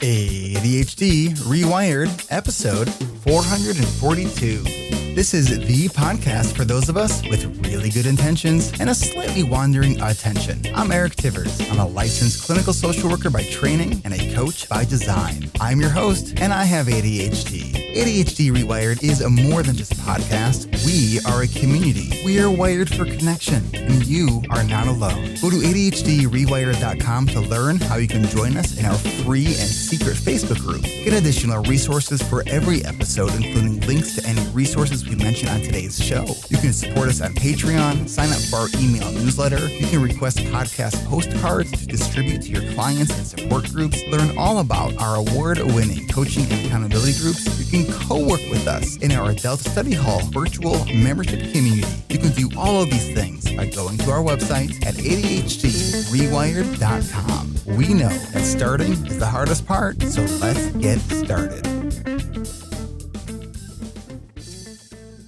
ADHD Rewired, episode 442. This is the podcast for those of us with really good intentions and a slightly wandering attention. I'm Eric Tivers. I'm a licensed clinical social worker by training and a coach by design. I'm your host, and I have ADHD. ADHD Rewired is a more than just a podcast. We are a community. We are wired for connection, and you are not alone. Go to ADHDrewired.com to learn how you can join us in our free and secret Facebook group. Get additional resources for every episode, including links to any resources we mention on today's show. You can support us on Patreon, sign up for our email newsletter. You can request podcast postcards to distribute to your clients and support groups. Learn all about our award winning coaching and accountability groups. You can co work with us in our Adult Study Hall virtual membership community. You can do all of these things by going to our website at ADHDrewired.com. We know that starting is the hardest part, so let's get started.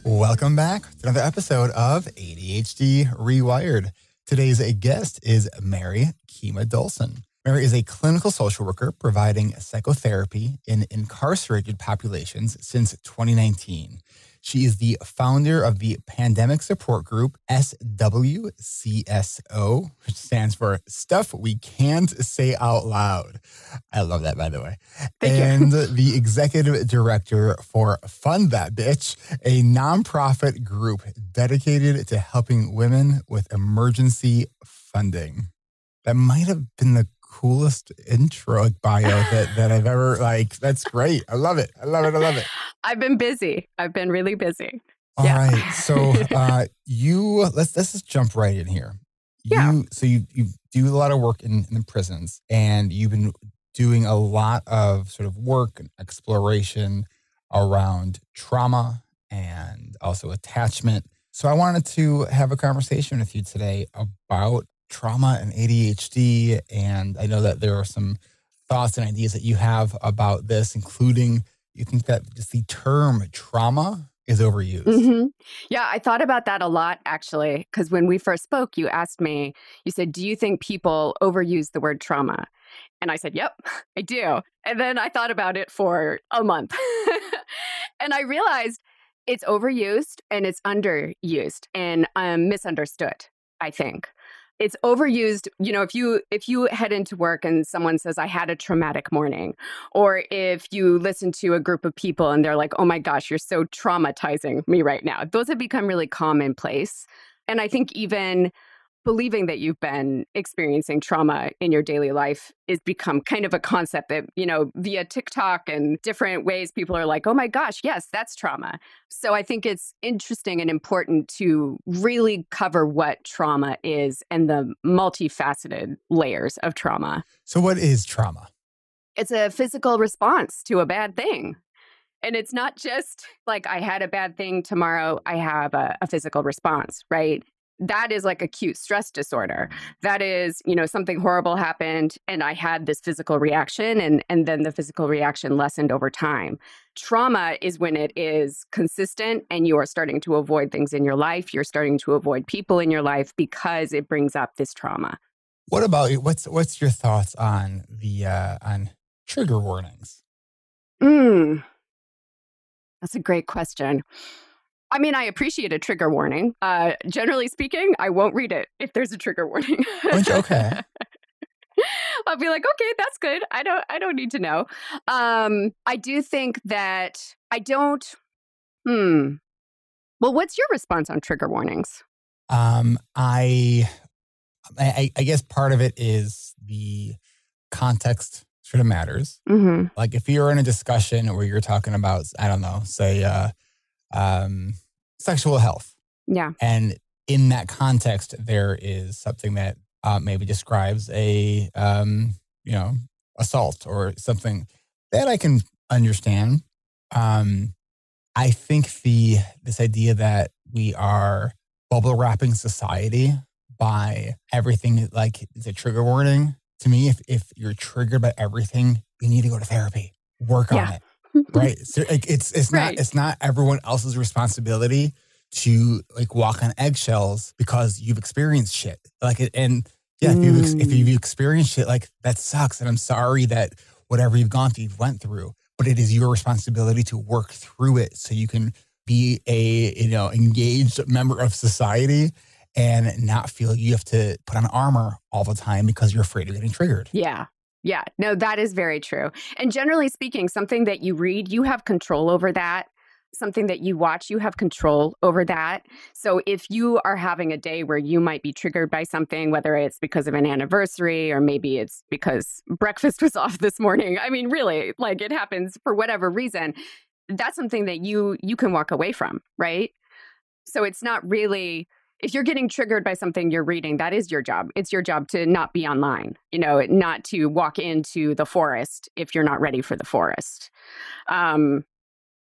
Welcome back to another episode of ADHD Rewired. Today's guest is Mary Kima Dolson. Mary is a clinical social worker providing psychotherapy in incarcerated populations since 2019. She is the founder of the pandemic support group SWCSO, which stands for Stuff We Can't Say Out Loud. I love that, by the way. Thank and the executive director for Fund That Bitch, a nonprofit group dedicated to helping women with emergency funding. That might have been the coolest intro bio that, that I've ever like. That's great. I love it. I love it. I love it. I've been busy. I've been really busy. All Yeah. right. So uh you let's let's just jump right in here. Yeah. You so you you do a lot of work in, in the prisons and you've been doing a lot of sort of work and exploration around trauma and also attachment. So I wanted to have a conversation with you today about trauma and ADHD. And I know that there are some thoughts and ideas that you have about this, including you think that just the term trauma is overused. hmm Yeah, I thought about that a lot actually, because when we first spoke, you asked me, you said, Do you think people overuse the word trauma? And I said, Yep, I do. And then I thought about it for a month. and I realized it's overused and it's underused and um, misunderstood, I think. It's overused, you know, if you if you head into work and someone says I had a traumatic morning or if you listen to a group of people and they're like, "Oh my gosh, you're so traumatizing me right now." Those have become really commonplace. And I think even believing that you've been experiencing trauma in your daily life is become kind of a concept that, you know, via TikTok and different ways people are like, "Oh my gosh, yes, that's trauma." So I think it's interesting and important to really cover what trauma is and the multifaceted layers of trauma. So, what is trauma? It's a physical response to a bad thing. And it's not just like I had a bad thing tomorrow, I have a, a physical response, right? That is like acute stress disorder. That is, you know, something horrible happened and I had this physical reaction and and then the physical reaction lessened over time. Trauma is when it is consistent and you are starting to avoid things in your life, you're starting to avoid people in your life because it brings up this trauma. What about you what's what's your thoughts on the uh, on trigger warnings? Mm. That's a great question. I mean, I appreciate a trigger warning. Uh, generally speaking, I won't read it if there's a trigger warning. Which- okay. I'll be like, okay, that's good. I don't I don't need to know. Um, I do think that I don't hmm. Well, what's your response on trigger warnings? Um, I, I I guess part of it is the context sort of matters. Mm-hmm. Like if you're in a discussion where you're talking about, I don't know, say, uh, um, sexual health, Yeah. and in that context, there is something that uh, maybe describes a, um, you know, assault or something that I can understand. Um, I think the this idea that we are bubble wrapping society by everything like it's a trigger warning to me. If if you're triggered by everything, you need to go to therapy, work on it, right? So like it's it's Right. not it's not everyone else's responsibility to like walk on eggshells because you've experienced shit. Like it, and yeah, if you ex- if Mm. you've experienced shit, like that sucks, and I'm sorry that whatever you've gone through, you've went through, but it is your responsibility to work through it so you can be a you know engaged member of society and not feel you have to put on armor all the time because you're afraid of getting triggered. Yeah. Yeah. No, that is very true. And generally speaking, something that you read, you have control over that. Something that you watch, you have control over that. So if you are having a day where you might be triggered by something, whether it's because of an anniversary or maybe it's because breakfast was off this morning, I mean, really, like it happens for whatever reason, that's something that you you can walk away from, right? So it's not really if you're getting triggered by something you're reading, that is your job. It's your job to not be online, you know, not to walk into the forest if you're not ready for the forest. Um,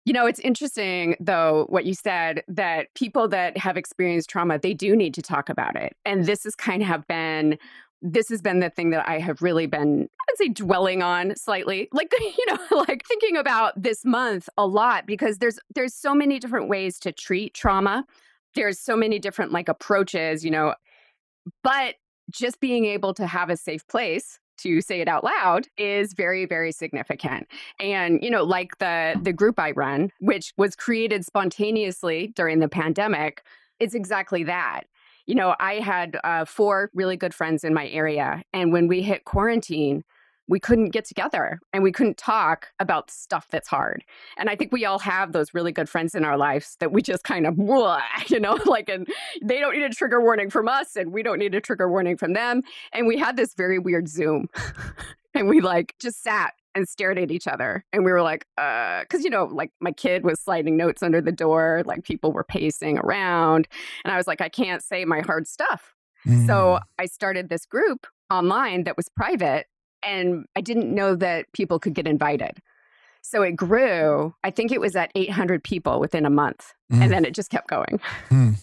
you know, it's interesting though what you said that people that have experienced trauma, they do need to talk about it. And this has kind of been this has been the thing that I have really been, I'd say, dwelling on slightly. Like, you know, like thinking about this month a lot because there's there's so many different ways to treat trauma there's so many different like approaches, you know, but just being able to have a safe place to say it out loud is very very significant. And you know like the the group i run which was created spontaneously during the pandemic it's exactly that. You know i had uh, four really good friends in my area and when we hit quarantine we couldn't get together and we couldn't talk about stuff that's hard. And I think we all have those really good friends in our lives that we just kind of, you know, like, and they don't need a trigger warning from us and we don't need a trigger warning from them. And we had this very weird Zoom and we like just sat and stared at each other. And we were like, uh, because, you know, like my kid was sliding notes under the door, like people were pacing around. And I was like, I can't say my hard stuff. Mm. So I started this group online that was private and I didn't know that people could get invited. So it grew. I think it was at 800 people within a month, mm. and then it just kept going. Mm.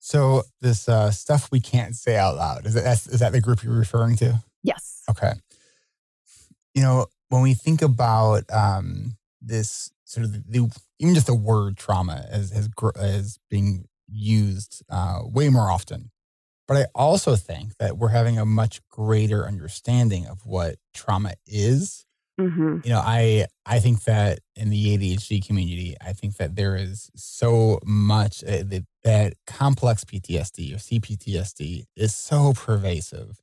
So this uh, stuff we can't say out loud is that is that the group you're referring to? Yes. Okay. You know, when we think about um, this sort of the, the, even just the word trauma as as, as being used uh, way more often but I also think that we're having a much greater understanding of what trauma is. Mm-hmm. You know, I I think that in the ADHD community, I think that there is so much uh, that, that complex PTSD or CPTSD is so pervasive.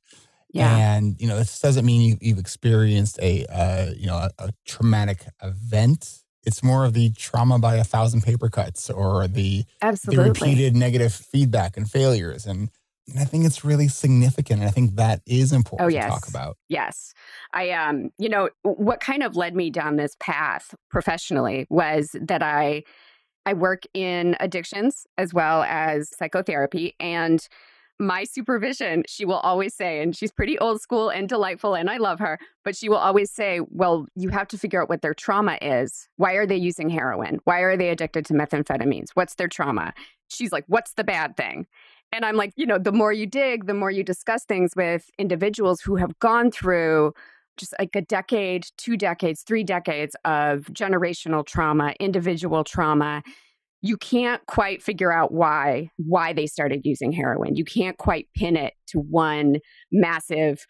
Yeah. And you know, this doesn't mean you, have experienced a uh, you know a, a traumatic event it's more of the trauma by a thousand paper cuts or the, the repeated negative feedback and failures and and I think it's really significant. And I think that is important oh, yes. to talk about. Yes. I, um, you know, what kind of led me down this path professionally was that I, I work in addictions as well as psychotherapy. And my supervision, she will always say, and she's pretty old school and delightful, and I love her, but she will always say, Well, you have to figure out what their trauma is. Why are they using heroin? Why are they addicted to methamphetamines? What's their trauma? She's like, What's the bad thing? And I'm like, you know, the more you dig, the more you discuss things with individuals who have gone through just like a decade, two decades, three decades of generational trauma, individual trauma. You can't quite figure out why why they started using heroin. You can't quite pin it to one massive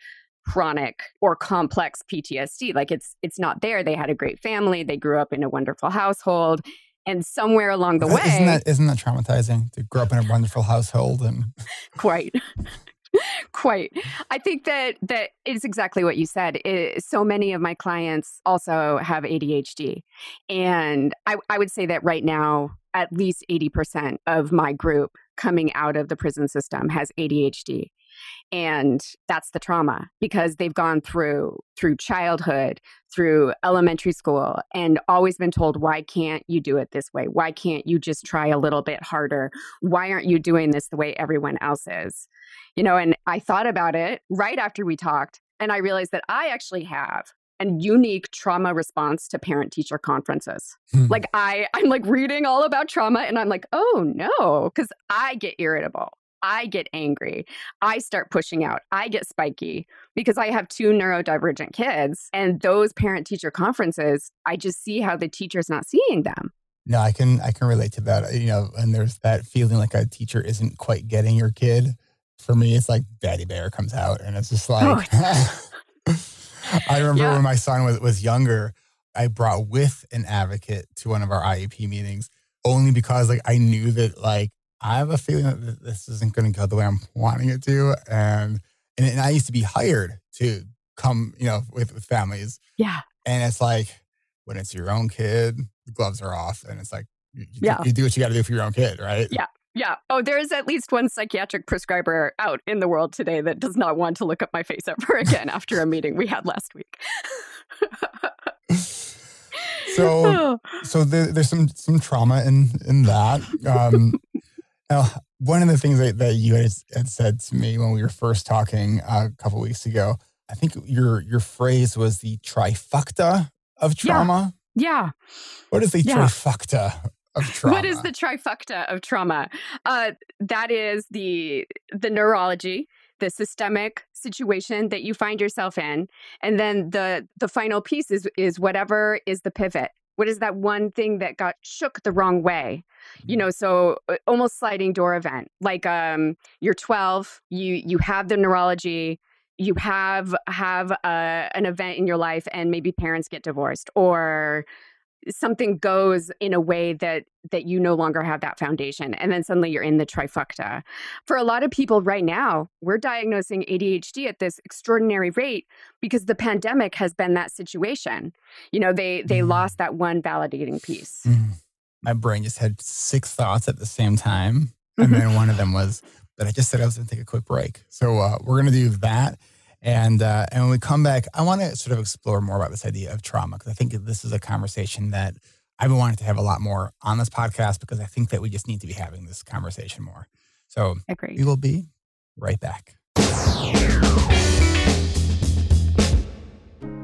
chronic or complex PTSD. Like it's it's not there. They had a great family, they grew up in a wonderful household and somewhere along the way isn't that isn't that traumatizing to grow up in a wonderful household and quite. Quite. I think that that is exactly what you said. It, so many of my clients also have adhd and I, I would say that right now at least 80% of my group coming out of the prison system has adhd and that's the trauma because they've gone through through childhood through elementary school and always been told why can't you do it this way? Why can't you just try a little bit harder? Why aren't you doing this the way everyone else is? You know and i thought about it right after we talked and i realized that i actually have a unique trauma response to parent teacher conferences. Hmm. Like I I'm like reading all about trauma and I'm like, "Oh no," cuz I get irritable. I get angry. I start pushing out. I get spiky because I have two neurodivergent kids. And those parent teacher conferences, I just see how the teacher's not seeing them. No, I can I can relate to that. You know, and there's that feeling like a teacher isn't quite getting your kid. For me, it's like Daddy Bear comes out and it's just like oh. I remember Yeah. when my son was, was younger, I brought with an advocate to one of our IEP meetings only because like I knew that like I have a feeling that this isn't going to go the way I'm wanting it to, and and, and I used to be hired to come, you know, with, with families, Yeah. and it's like when it's your own kid, the gloves are off, and it's like you, Yeah. you do what you got to do for your own kid, right? Yeah. Yeah. Oh, there is at least one psychiatric prescriber out in the world today that does not want to look at my face ever again after a meeting we had last week. So so there, there's some some trauma in in that. Um, now, one of the things that, that you had, had said to me when we were first talking uh, a couple weeks ago, I think your your phrase was the trifecta of Yeah. trauma. yeah. What is the Yeah. trifecta of trauma? What is the trifecta of trauma? Uh, that is the the neurology, the systemic situation that you find yourself in, and then the the final piece is is whatever is the pivot. What is that one thing that got shook the wrong way? You know, so uh, almost sliding door event. Like um, you're 12, you you have the neurology, you have have uh, an event in your life, and maybe parents get divorced or something goes in a way that that you no longer have that foundation and then suddenly you're in the trifecta for a lot of people right now we're diagnosing adhd at this extraordinary rate because the pandemic has been that situation you know they they Mhm. lost that one validating piece Mhm. My brain just had six thoughts at the same time, Mm-hmm. and then one of them was that I just said I was going to take a quick break. So uh, we're going to do that. And uh, and when we come back, I want to sort of explore more about this idea of trauma because I think this is a conversation that I've been wanting to have a lot more on this podcast because I think that we just need to be having this conversation more. So agreed we will be right back.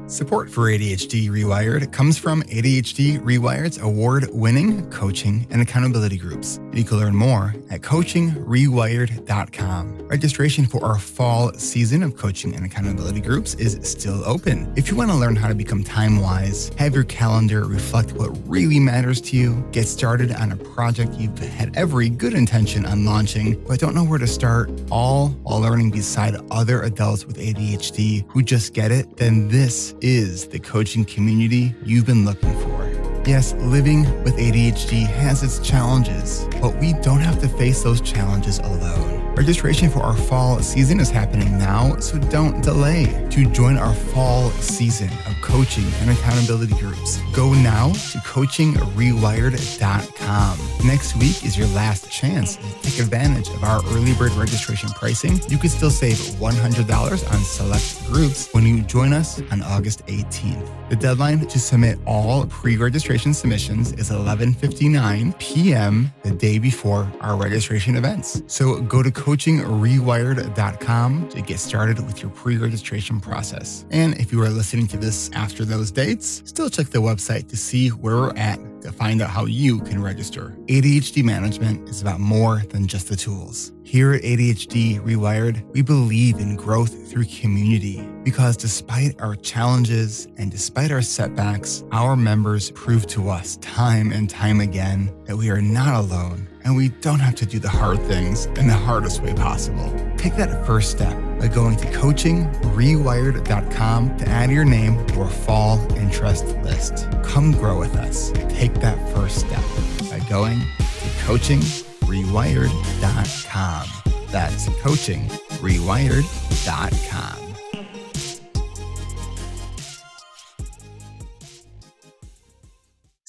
Support for ADHD Rewired comes from ADHD Rewired's award winning coaching and accountability groups. You can learn more at coachingrewired.com. Registration for our fall season of coaching and accountability groups is still open. If you want to learn how to become time wise, have your calendar reflect what really matters to you, get started on a project you've had every good intention on launching, but don't know where to start, all while learning beside other adults with ADHD who just get it, then this is the coaching community you've been looking for. Yes, living with ADHD has its challenges, but we don't have to face those challenges alone. Registration for our fall season is happening now, so don't delay. To join our fall season of coaching and accountability groups, go now to coachingrewired.com. Next week is your last chance to take advantage of our early bird registration pricing. You can still save $100 on select groups when you join us on August 18th. The deadline to submit all pre-registration submissions is 11:59 p.m. the day before our registration events. So go to coachingrewired.com to get started with your pre-registration process. And if you are listening to this after those dates, still check the website to see where we're at to find out how you can register. ADHD management is about more than just the tools. Here at ADHD Rewired, we believe in growth through community because despite our challenges and despite our setbacks, our members prove to us time and time again that we are not alone and we don't have to do the hard things in the hardest way possible. Take that first step by going to coachingrewired.com to add your name to our fall interest list. Come grow with us. Take that first step by going to coachingrewired.com. That's coachingrewired.com.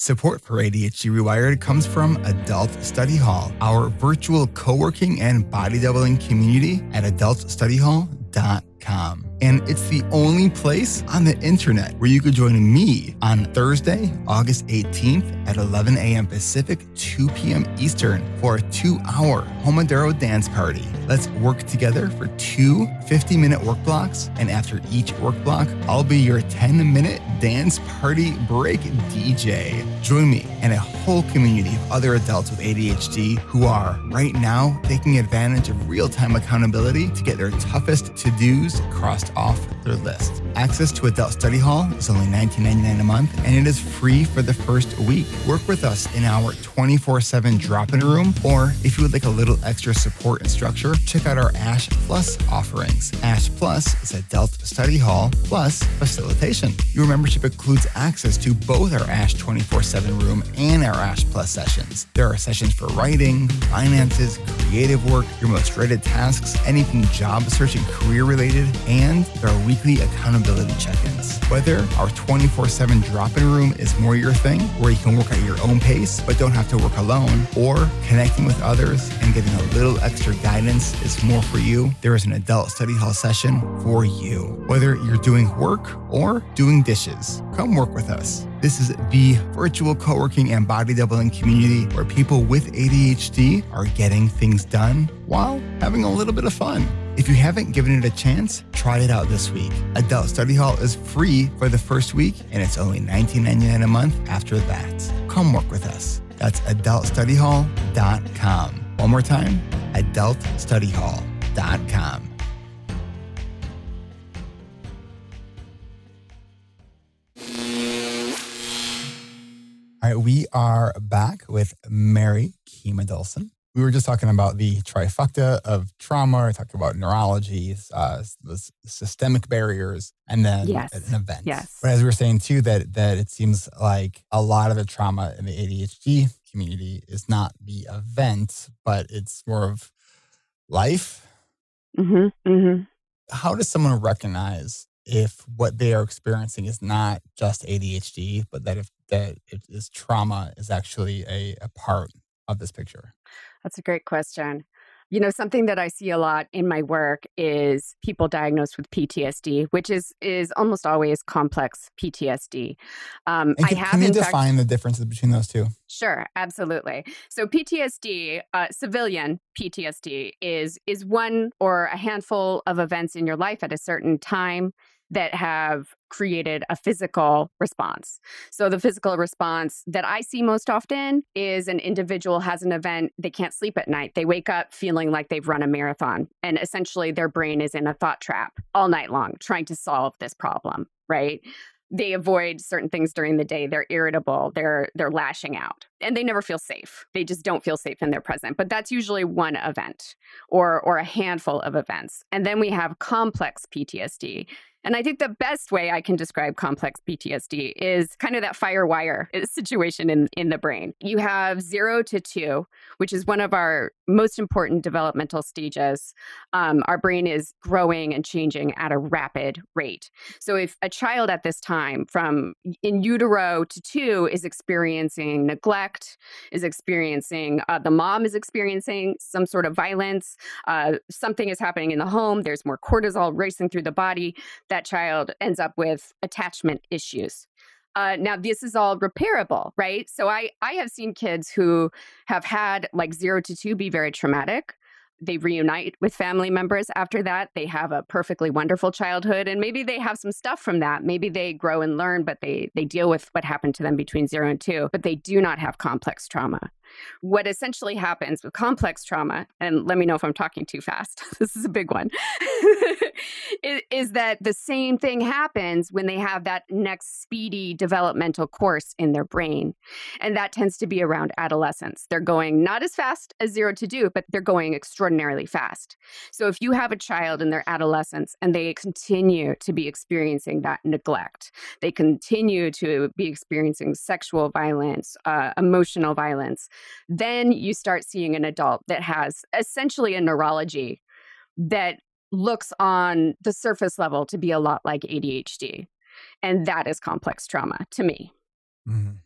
Support for ADHD Rewired comes from Adult Study Hall, our virtual co working and body doubling community at adultstudyhall.com. And it's the only place on the internet where you could join me on Thursday, August 18th at 11 a.m. Pacific, 2 p.m. Eastern for a two hour Pomodoro dance party. Let's work together for two 50 minute work blocks. And after each work block, I'll be your 10 minute dance party break DJ. Join me and a whole community of other adults with ADHD who are right now taking advantage of real time accountability to get their toughest to dos crossed off their list. Access to Adult Study Hall is only $19.99 a month and it is free for the first week. Work with us in our 24 7 drop in room, or if you would like a little extra support and structure, check out our ASH Plus offerings. ASH Plus is adult study hall plus facilitation. Your membership includes access to both our ASH 24 7 room and our ASH Plus sessions. There are sessions for writing, finances, creative work, your most dreaded tasks, anything job search and career related, and there are weekly accountability check ins. Whether our 24 7 drop in room is more your thing, where you can work at your own pace but don't have to work alone, or connecting with others and getting a little extra guidance is more for you, there is an adult study hall session for you. Whether you're doing work or doing dishes, come work with us. This is the virtual co working and body doubling community where people with ADHD are getting things done while having a little bit of fun. If you haven't given it a chance, try it out this week. Adult Study Hall is free for the first week, and it's only $19.99 a month after that. Come work with us. That's adultstudyhall.com. One more time, adultstudyhall.com. All right, we are back with Mary Kima Dolson. We were just talking about the trifecta of trauma, we talking about neurology, uh, the systemic barriers, and then yes. an event. Yes. But as we were saying too, that that it seems like a lot of the trauma in the ADHD community is not the event, but it's more of life. Mm-hmm, mm-hmm. How does someone recognize if what they are experiencing is not just ADHD, but that if that it is trauma is actually a, a part of this picture? That's a great question. You know, something that I see a lot in my work is people diagnosed with PTSD, which is is almost always complex PTSD. Um, can, I have can you define fact, the differences between those two? Sure, absolutely. So PTSD, uh, civilian PTSD, is is one or a handful of events in your life at a certain time that have created a physical response. So, the physical response that I see most often is an individual has an event, they can't sleep at night. They wake up feeling like they've run a marathon, and essentially their brain is in a thought trap all night long trying to solve this problem, right? they avoid certain things during the day they're irritable they're they're lashing out and they never feel safe they just don't feel safe in their present but that's usually one event or or a handful of events and then we have complex ptsd and I think the best way I can describe complex PTSD is kind of that fire wire situation in, in the brain. You have zero to two, which is one of our most important developmental stages. Um, our brain is growing and changing at a rapid rate. So if a child at this time, from in utero to two, is experiencing neglect, is experiencing, uh, the mom is experiencing some sort of violence, uh, something is happening in the home, there's more cortisol racing through the body that child ends up with attachment issues. Uh, now this is all repairable, right? So I I have seen kids who have had like zero to two be very traumatic. They reunite with family members after that. They have a perfectly wonderful childhood, and maybe they have some stuff from that. Maybe they grow and learn, but they they deal with what happened to them between zero and two. But they do not have complex trauma. What essentially happens with complex trauma, and let me know if I'm talking too fast, this is a big one, is, that the same thing happens when they have that next speedy developmental course in their brain. And that tends to be around adolescence. They're going not as fast as zero to do, but they're going extraordinarily fast. So if you have a child in their adolescence and they continue to be experiencing that neglect, they continue to be experiencing sexual violence, uh, emotional violence, then you start seeing an adult that has essentially a neurology that looks on the surface level to be a lot like ADHD. And that is complex trauma to me. Mm-hmm.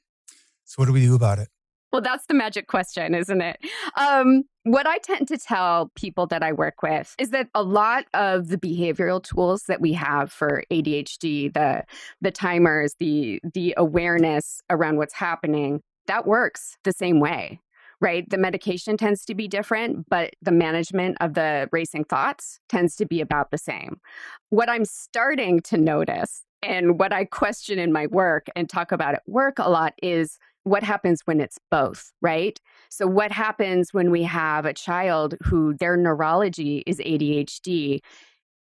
So, what do we do about it? Well, that's the magic question, isn't it? Um, what I tend to tell people that I work with is that a lot of the behavioral tools that we have for ADHD, the the timers, the the awareness around what's happening, that works the same way right? The medication tends to be different, but the management of the racing thoughts tends to be about the same. What I'm starting to notice and what I question in my work and talk about at work a lot is what happens when it's both, right? So, what happens when we have a child who their neurology is ADHD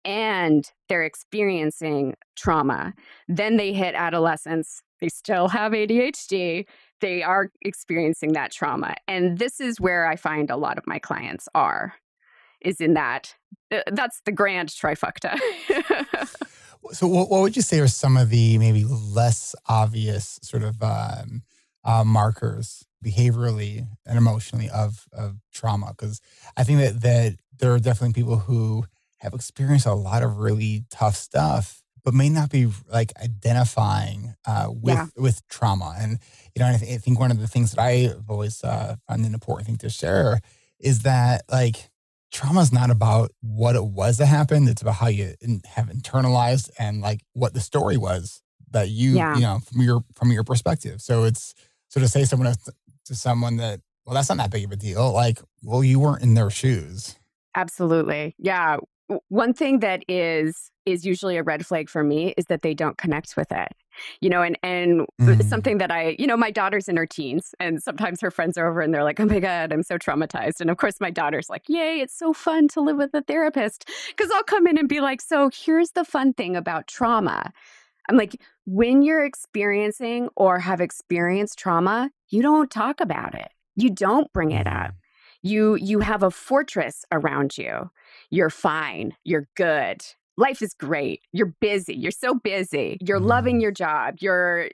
and they're experiencing trauma? Then they hit adolescence, they still have ADHD, they are experiencing that trauma. And this is where I find a lot of my clients are is in that uh, that's the grand trifecta. so what, what, would you say are some of the maybe less obvious sort of um, uh, markers behaviorally and emotionally of, of trauma? Because I think that, that there are definitely people who have experienced a lot of really tough stuff but may not be like identifying uh, with yeah. with trauma. And you know, I, th- I, think one of the things that I've always uh, found an important thing to share is that like trauma is not about what it was that happened; it's about how you in- have internalized and like what the story was that you yeah. you know from your from your perspective. So it's so to say someone to someone that well that's not that big of a deal. Like well you weren't in their shoes. Absolutely, yeah one thing that is is usually a red flag for me is that they don't connect with it you know and and mm. something that i you know my daughter's in her teens and sometimes her friends are over and they're like oh my god i'm so traumatized. And of course my daughter's like yay it's so fun to live with a therapist. Because i'll come in and be like so here's the fun thing about trauma. I'm like when you're experiencing or have experienced trauma you don't talk about it. You don't bring it up. Mm. you you have a fortress around you you're fine, you're good. Life is great. You're busy. You're so busy. You're mm. loving your job. You're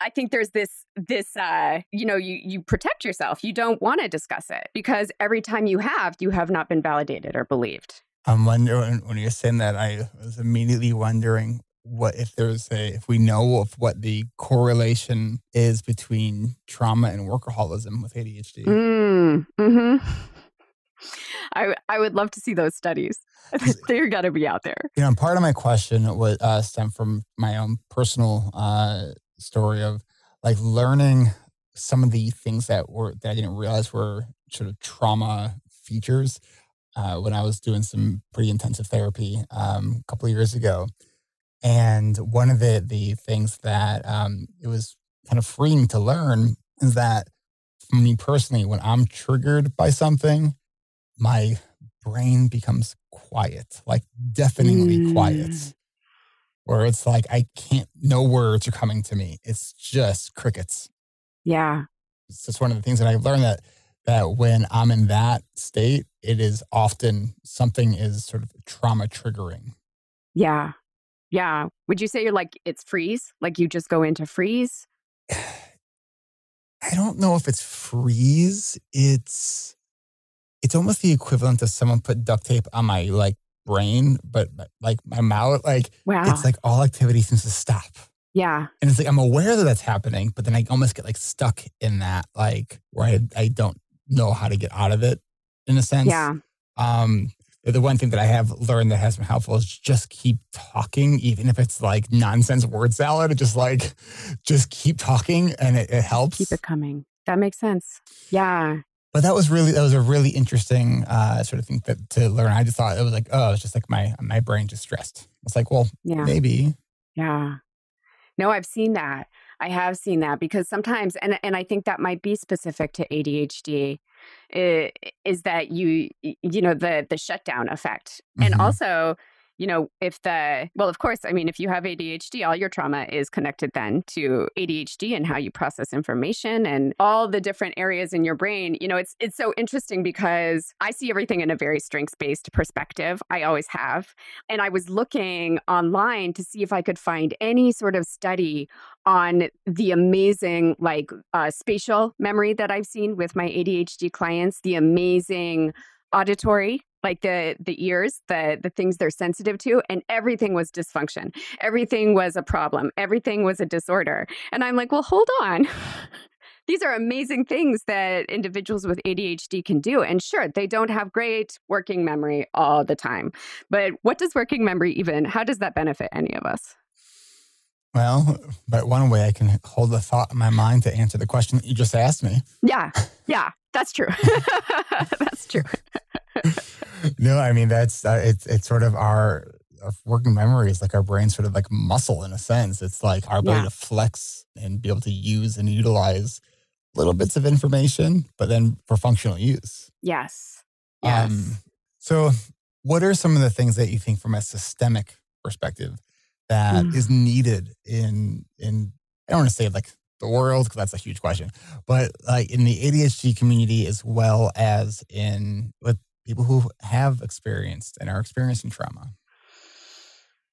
I think there's this this uh you know you you protect yourself. You don't want to discuss it because every time you have, you have not been validated or believed. I'm wondering when you're saying that I was immediately wondering what if there's a if we know of what the correlation is between trauma and workaholism with ADHD. Mm, mm-hmm. I I would love to see those studies. They're got to be out there. You know, part of my question was uh, stemmed from my own personal uh, story of like learning some of the things that were that I didn't realize were sort of trauma features uh, when I was doing some pretty intensive therapy um, a couple of years ago. And one of the the things that um, it was kind of freeing to learn is that for me personally, when I'm triggered by something, my brain becomes quiet, like deafeningly mm. quiet, where it's like I can't, no words are coming to me. It's just crickets. Yeah. It's just one of the things that I've learned that that when I'm in that state, it is often something is sort of trauma triggering. Yeah. Yeah. Would you say you're like it's freeze? Like you just go into freeze? I don't know if it's freeze. It's it's almost the equivalent of someone put duct tape on my like brain, but like my mouth, like wow. it's like all activity seems to stop. Yeah. And it's like I'm aware that that's happening, but then I almost get like stuck in that, like where I, I don't know how to get out of it in a sense. Yeah. Um, the one thing that I have learned that has been helpful is just keep talking, even if it's like nonsense word salad. Just like, just keep talking, and it, it helps. Keep it coming. That makes sense. Yeah but that was really that was a really interesting uh, sort of thing that, to learn. I just thought it was like, oh, it's just like my my brain just stressed. It's like, well, yeah. maybe. Yeah. No, I've seen that. I have seen that because sometimes, and and I think that might be specific to ADHD, is that you you know the the shutdown effect, mm-hmm. and also you know, if the, well, of course, I mean, if you have ADHD, all your trauma is connected then to ADHD and how you process information and all the different areas in your brain. You know, it's, it's so interesting because I see everything in a very strengths based perspective. I always have. And I was looking online to see if I could find any sort of study on the amazing like uh, spatial memory that I've seen with my ADHD clients, the amazing auditory like the the ears the the things they're sensitive to and everything was dysfunction everything was a problem everything was a disorder and i'm like well hold on these are amazing things that individuals with ADHD can do. And sure, they don't have great working memory all the time. But what does working memory even, how does that benefit any of us? Well, but one way I can hold the thought in my mind to answer the question that you just asked me. Yeah, yeah, that's true. that's true no, I mean that's uh, it's it's sort of our, our working memory is like our brain sort of like muscle in a sense. It's like our ability yeah. to flex and be able to use and utilize little bits of information, but then for functional use. Yes. Yes. Um, so, what are some of the things that you think from a systemic perspective that mm. is needed in in I don't want to say like the world? Because that's a huge question. But like in the ADHD community, as well as in with people who have experienced and are experiencing trauma.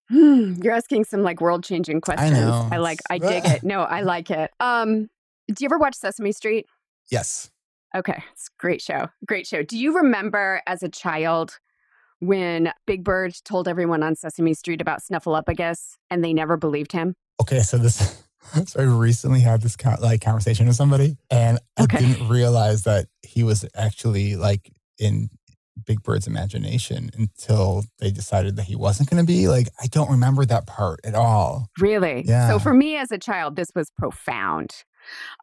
Hmm, you're asking some like world changing questions. I know. I like. I dig it. No, I like it. Um, do you ever watch Sesame Street? Yes. Okay, it's a great show. Great show. Do you remember as a child when Big Bird told everyone on Sesame Street about Snuffleupagus and they never believed him? Okay, so this. So I recently had this like conversation with somebody, and I okay. didn't realize that he was actually like in Big Bird's imagination until they decided that he wasn't going to be. Like, I don't remember that part at all. Really? Yeah. So for me as a child, this was profound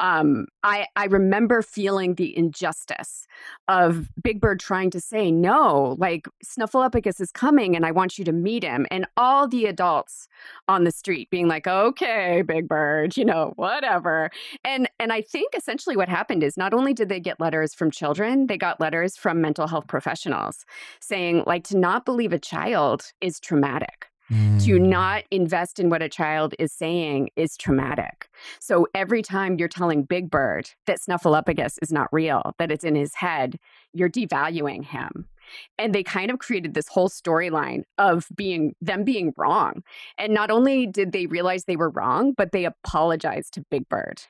um, I, I remember feeling the injustice of Big Bird trying to say, no, like Snuffleupagus is coming and I want you to meet him. And all the adults on the street being like, okay, Big Bird, you know, whatever. And, and I think essentially what happened is not only did they get letters from children, they got letters from mental health professionals saying, like, to not believe a child is traumatic. Mm. To not invest in what a child is saying is traumatic. So every time you're telling Big Bird that Snuffleupagus is not real, that it's in his head, you're devaluing him. And they kind of created this whole storyline of being them being wrong. And not only did they realize they were wrong, but they apologized to Big Bird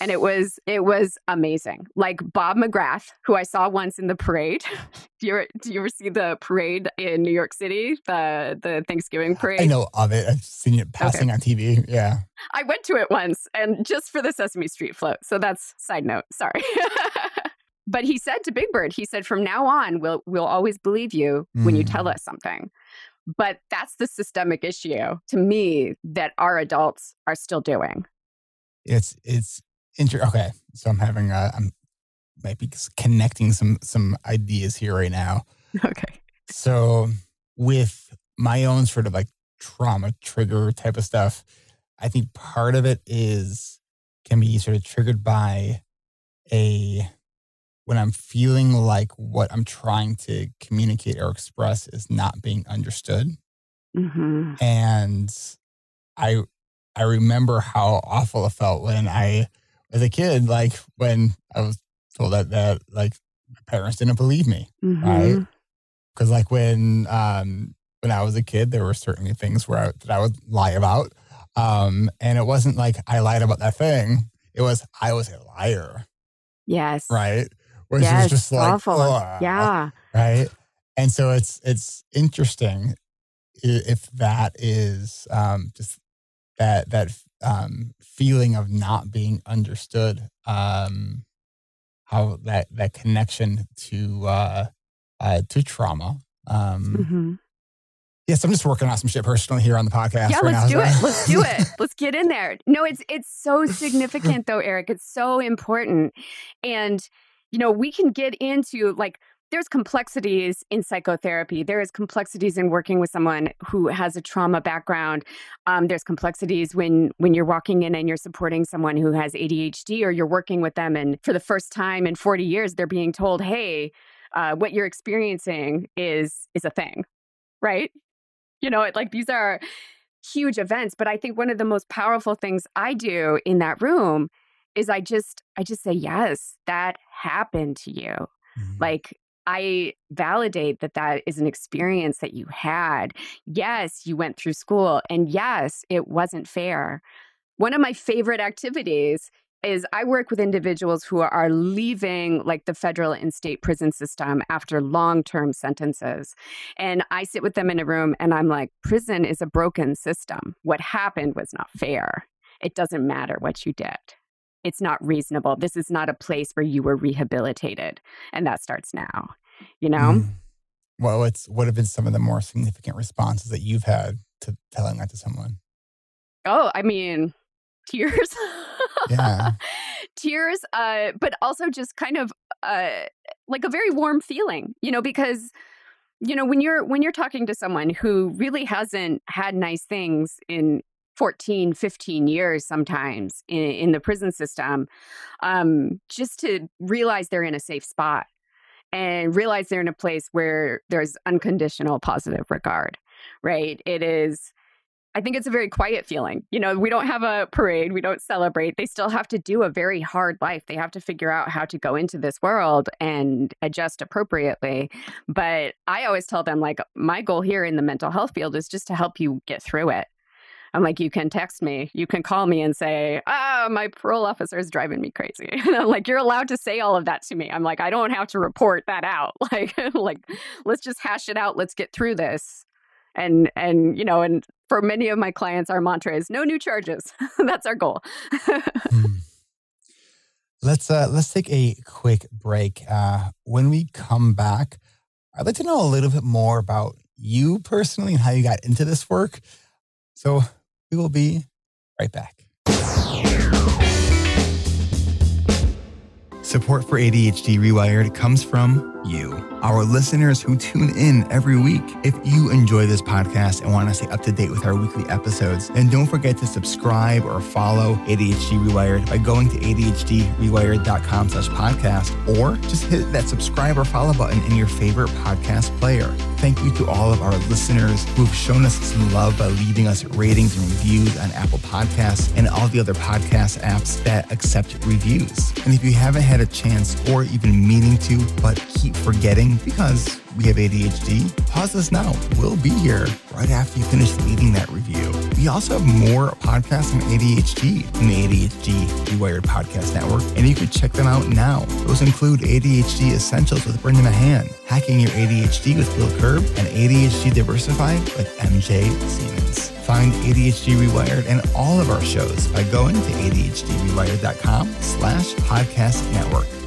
and it was it was amazing. Like Bob McGrath, who I saw once in the parade. do you ever, do you ever see the parade in New York City, the the Thanksgiving parade? I know of it. I've seen it passing okay. on TV. Yeah, I went to it once, and just for the Sesame Street float. So that's side note. Sorry. but he said to Big Bird, he said, "From now on, we'll we'll always believe you when you tell mm. us something." But that's the systemic issue to me that our adults are still doing. It's it's inter- okay, so I'm having a, I'm maybe connecting some some ideas here right now. Okay. So with my own sort of like trauma trigger type of stuff, I think part of it is can be sort of triggered by a when I'm feeling like what I'm trying to communicate or express is not being understood. Mm-hmm. And I I remember how awful it felt when I as a kid, like when I was told that that like my parents didn't believe me, mm-hmm. right? Because like when um when I was a kid, there were certainly things where I, that I would lie about, um, and it wasn't like I lied about that thing. It was I was a liar. Yes. Right. Which yes, is just like awful. yeah. Right. And so it's it's interesting if that is um, just that that um, feeling of not being understood, um, how that that connection to uh, uh, to trauma. Um, mm-hmm. Yes, I'm just working on some shit personally here on the podcast. Yeah, right let's now. do it. Let's do it. Let's get in there. No, it's it's so significant though, Eric. It's so important, and you know we can get into like there's complexities in psychotherapy. There is complexities in working with someone who has a trauma background. Um, there's complexities when when you're walking in and you're supporting someone who has ADHD, or you're working with them, and for the first time in 40 years, they're being told, "Hey, uh, what you're experiencing is is a thing," right? You know, like these are huge events. But I think one of the most powerful things I do in that room is I just I just say, "Yes, that happened to you." Mm-hmm. Like I validate that that is an experience that you had. Yes, you went through school, and yes, it wasn't fair. One of my favorite activities is I work with individuals who are leaving like the federal and state prison system after long term sentences. And I sit with them in a room and I'm like, prison is a broken system. What happened was not fair. It doesn't matter what you did it's not reasonable. This is not a place where you were rehabilitated. And that starts now, you know? Mm. Well, it's what have been some of the more significant responses that you've had to telling that to someone? Oh, I mean, tears. Yeah. tears, uh, but also just kind of uh, like a very warm feeling, you know, because you know when you're when you're talking to someone who really hasn't had nice things in 14, 15 years sometimes in, in the prison system, um, just to realize they're in a safe spot and realize they're in a place where there's unconditional positive regard, right? It is I think it's a very quiet feeling. You know, we don't have a parade, we don't celebrate. They still have to do a very hard life. They have to figure out how to go into this world and adjust appropriately. But I always tell them, like, my goal here in the mental health field is just to help you get through it. I'm like, you can text me, you can call me and say, ah, oh, my parole officer is driving me crazy. And I'm like, you're allowed to say all of that to me. I'm like, I don't have to report that out. Like, like, let's just hash it out. Let's get through this and and you know and for many of my clients our mantra is no new charges that's our goal hmm. let's uh let's take a quick break uh when we come back i'd like to know a little bit more about you personally and how you got into this work so we will be right back. Support for ADHD Rewired comes from you, our listeners who tune in every week. If you enjoy this podcast and want to stay up to date with our weekly episodes, then don't forget to subscribe or follow ADHD Rewired by going to ADHDrewired.com slash podcast or just hit that subscribe or follow button in your favorite podcast player. Thank you to all of our listeners who have shown us some love by leaving us ratings and reviews on Apple Podcasts and all the other podcast apps that accept reviews. And if you haven't had a chance or even meaning to, but keep forgetting because we have ADHD, pause this now. We'll be here right after you finish leaving that review. We also have more podcasts on ADHD in the ADHD Rewired Podcast Network, and you can check them out now. Those include ADHD Essentials with Brendan Mahan, Hacking Your ADHD with Bill Curb, and ADHD Diversified with MJ Siemens. Find ADHD Rewired and all of our shows by going to ADHDrewired.com slash podcast network.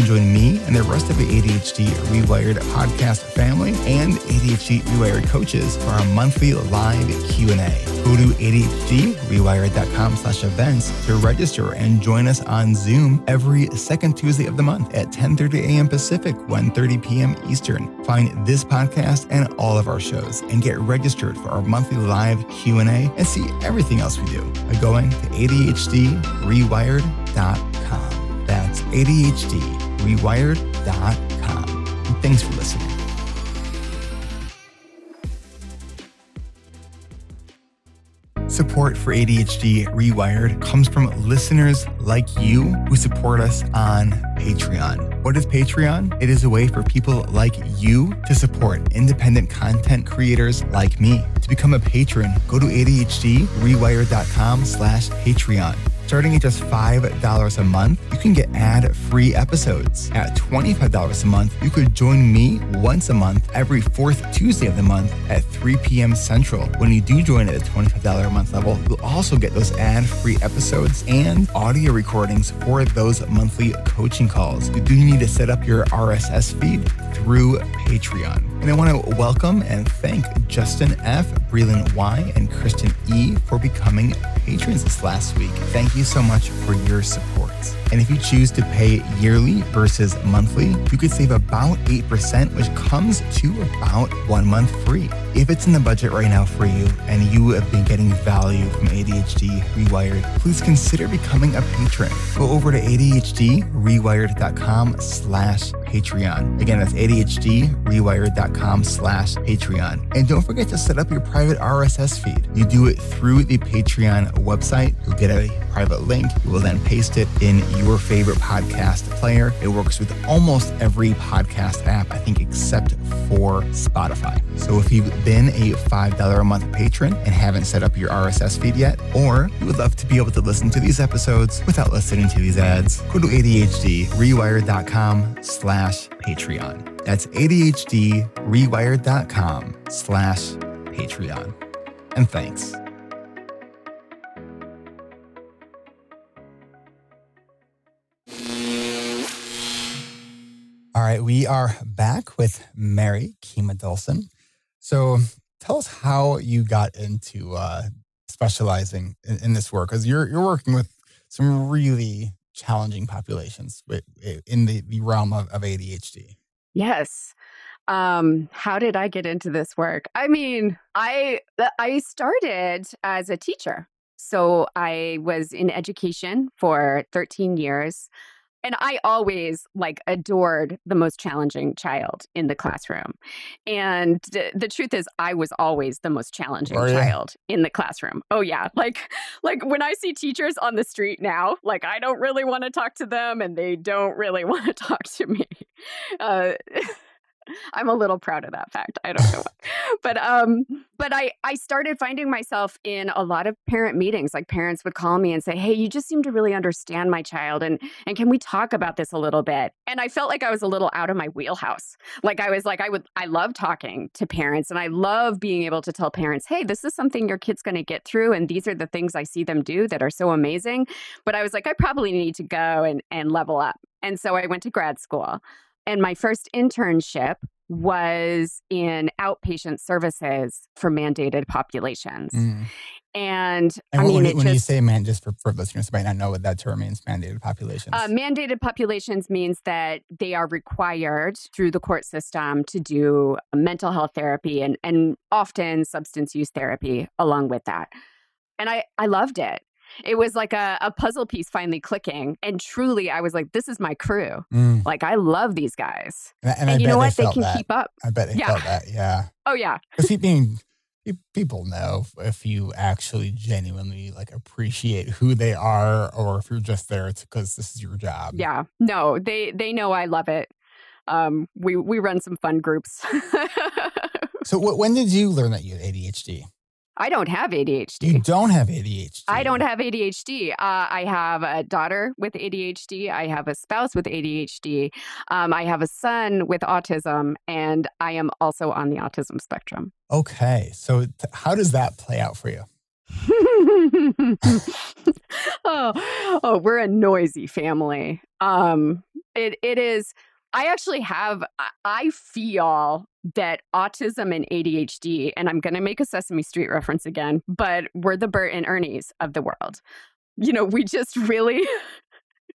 Can join me and the rest of the ADHD Rewired podcast family and ADHD Rewired coaches for our monthly live Q&A. Go to ADHDrewired.com slash events to register and join us on Zoom every second Tuesday of the month at 10.30 a.m. Pacific, 1.30 p.m. Eastern. Find this podcast and all of our shows and get registered for our monthly live Q&A and see everything else we do by going to ADHDrewired.com. That's ADHDrewired.com. And thanks for listening. Support for ADHD Rewired comes from listeners like you who support us on Patreon. What is Patreon? It is a way for people like you to support independent content creators like me. To become a patron, go to ADHDrewired.com slash Patreon. Starting at just $5 a month, you can get ad free episodes. At $25 a month, you could join me once a month every fourth Tuesday of the month at 3 p.m. Central. When you do join at the $25 a month level, you'll also get those ad free episodes and audio recordings for those monthly coaching calls. You do need to set up your RSS feed through Patreon. And I want to welcome and thank Justin F., Breland Y., and Kristen E. for becoming patrons this last week. Thank you so much for your support. And if you choose to pay yearly versus monthly, you could save about 8%, which comes to about one month free. If it's in the budget right now for you and you have been getting value from ADHD Rewired, please consider becoming a patron. Go over to ADHDrewired.com slash Patreon. Again, that's ADHDrewired.com slash Patreon. And don't forget to set up your private RSS feed. You do it through the Patreon website. You'll get a private link. You will then paste it in your favorite podcast player. It works with almost every podcast app, I think, except for Spotify. So if you've been a $5 a month patron and haven't set up your RSS feed yet, or you would love to be able to listen to these episodes without listening to these ads, go to ADHDrewired.com slash Patreon. That's ADHDrewired.com slash Patreon. And thanks. All right, we are back with Mary Kima Dolson. So tell us how you got into uh, specializing in, in this work, because you're you're working with some really challenging populations in the, the realm of, of ADHD. Yes. Um, how did I get into this work? I mean, I I started as a teacher. So I was in education for 13 years. And I always like adored the most challenging child in the classroom. And th- the truth is I was always the most challenging child in the classroom. Oh yeah. Like like when I see teachers on the street now, like I don't really want to talk to them and they don't really want to talk to me. Uh I'm a little proud of that fact. I don't know. but um but I I started finding myself in a lot of parent meetings. Like parents would call me and say, "Hey, you just seem to really understand my child and and can we talk about this a little bit?" And I felt like I was a little out of my wheelhouse. Like I was like I would I love talking to parents and I love being able to tell parents, "Hey, this is something your kid's going to get through and these are the things I see them do that are so amazing." But I was like I probably need to go and and level up. And so I went to grad school. And my first internship was in outpatient services for mandated populations. Mm. And, and, I mean, when, when just, you say man, just for, for listeners who might not know what that term means, mandated populations. Uh, mandated populations means that they are required through the court system to do mental health therapy and, and often substance use therapy along with that. And I, I loved it it was like a, a puzzle piece finally clicking. And truly, I was like, this is my crew. Mm. Like, I love these guys. And, and, and you know what? They, they can that. keep up. I bet they yeah. felt that. Yeah. Oh, yeah. Because being people know if you actually genuinely like appreciate who they are or if you're just there it's because this is your job yeah no they they know i love it um we we run some fun groups so when did you learn that you had adhd I don't have ADHD. You don't have ADHD. I don't have ADHD. Uh, I have a daughter with ADHD. I have a spouse with ADHD. Um, I have a son with autism, and I am also on the autism spectrum. Okay. So, th- how does that play out for you? oh, oh, we're a noisy family. Um, it it is I actually have, I feel that autism and ADHD, and I'm going to make a Sesame Street reference again, but we're the Bert and Ernie's of the world. You know, we just really,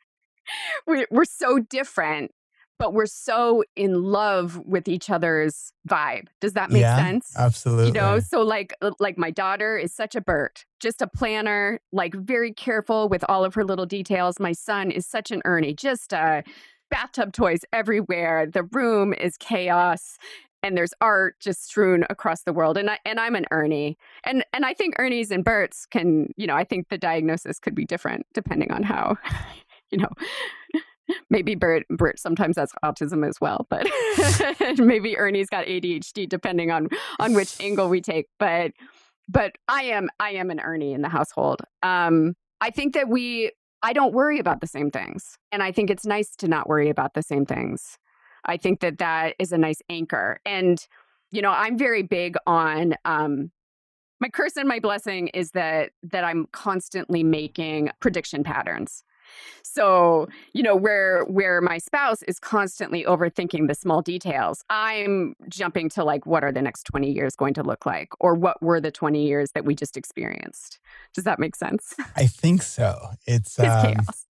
we, we're so different, but we're so in love with each other's vibe. Does that make yeah, sense? Absolutely. You know, so like, uh, like my daughter is such a Bert, just a planner, like very careful with all of her little details. My son is such an Ernie, just a, bathtub toys everywhere. The room is chaos and there's art just strewn across the world. And I and I'm an Ernie. And and I think Ernie's and Bert's can, you know, I think the diagnosis could be different depending on how, you know, maybe Bert Bert sometimes has autism as well, but maybe Ernie's got ADHD depending on on which angle we take. But but I am I am an Ernie in the household. Um I think that we I don't worry about the same things. And I think it's nice to not worry about the same things. I think that that is a nice anchor. And, you know, I'm very big on um, my curse and my blessing is that that I'm constantly making prediction patterns. So, you know, where where my spouse is constantly overthinking the small details, I'm jumping to like what are the next 20 years going to look like or what were the 20 years that we just experienced. Does that make sense? I think so. It's, it's um, chaos.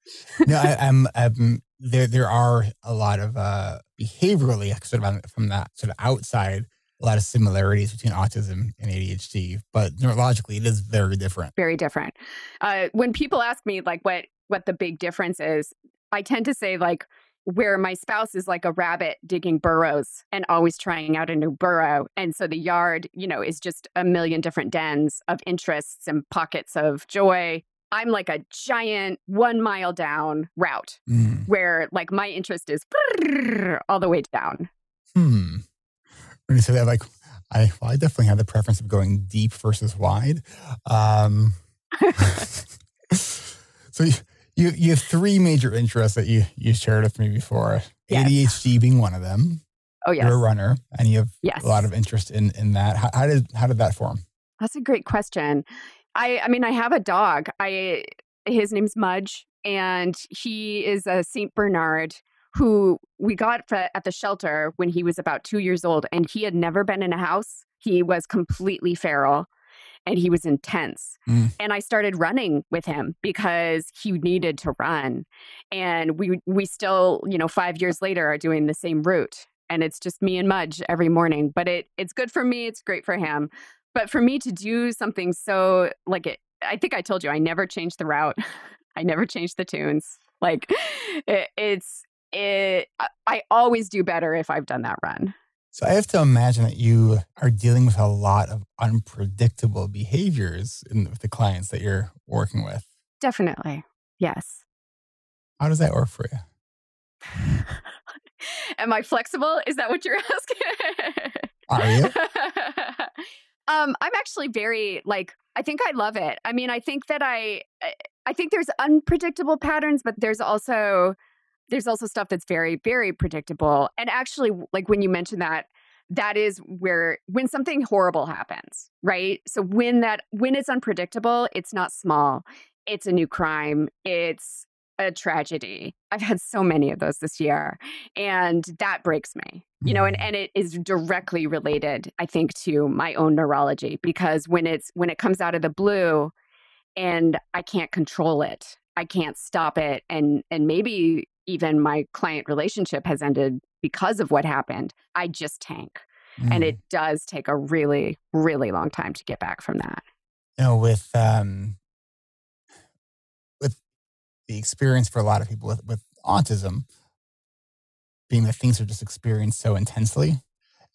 no, I, am there there are a lot of uh behaviorally sort of from that sort of outside a lot of similarities between autism and ADHD, but neurologically it is very different. Very different. Uh, when people ask me like what what the big difference is. I tend to say like where my spouse is like a rabbit digging burrows and always trying out a new burrow. And so the yard, you know, is just a million different dens of interests and pockets of joy. I'm like a giant one mile down route mm. where like my interest is all the way down. Hmm. When you say that, like, I, well, I definitely have the preference of going deep versus wide. Um, so you you have three major interests that you you shared with me before. Yes. ADHD being one of them. Oh yes. You're a runner and you have yes. a lot of interest in in that. How, how did how did that form? That's a great question. I I mean I have a dog. I his name's Mudge and he is a Saint Bernard who we got at the shelter when he was about 2 years old and he had never been in a house. He was completely feral and he was intense. Mm. And I started running with him because he needed to run. And we we still, you know, 5 years later are doing the same route. And it's just me and Mudge every morning, but it it's good for me, it's great for him. But for me to do something so like it I think I told you I never changed the route. I never changed the tunes. like it, it's it I always do better if I've done that run. So I have to imagine that you are dealing with a lot of unpredictable behaviors in, with the clients that you're working with. Definitely. Yes. How does that work for you? Am I flexible? Is that what you're asking? Are you? um, I'm actually very like I think I love it. I mean, I think that I I think there's unpredictable patterns, but there's also there's also stuff that's very very predictable. And actually like when you mentioned that that is where when something horrible happens, right? So when that when it's unpredictable, it's not small. It's a new crime. It's a tragedy. I've had so many of those this year, and that breaks me. You know, and, mm. and it is directly related, I think, to my own neurology because when it's when it comes out of the blue and I can't control it, I can't stop it, and and maybe even my client relationship has ended because of what happened, I just tank. Mm. And it does take a really, really long time to get back from that. You know, with um with the experience for a lot of people with, with autism being that things are just experienced so intensely.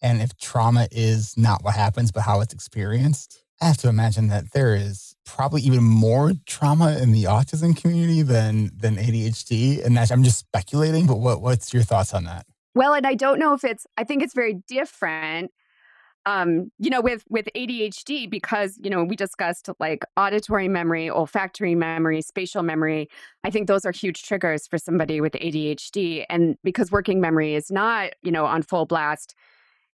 And if trauma is not what happens, but how it's experienced, I have to imagine that there is probably even more trauma in the autism community than than ADHD. And that's, I'm just speculating, but what what's your thoughts on that? Well, and I don't know if it's I think it's very different um, you know, with with ADHD, because you know we discussed like auditory memory, olfactory memory, spatial memory. I think those are huge triggers for somebody with ADHD, and because working memory is not you know on full blast,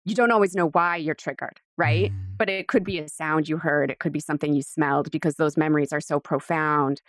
you don't always know why you're triggered, right? Mm. But it could be a sound you heard, it could be something you smelled, because those memories are so profound.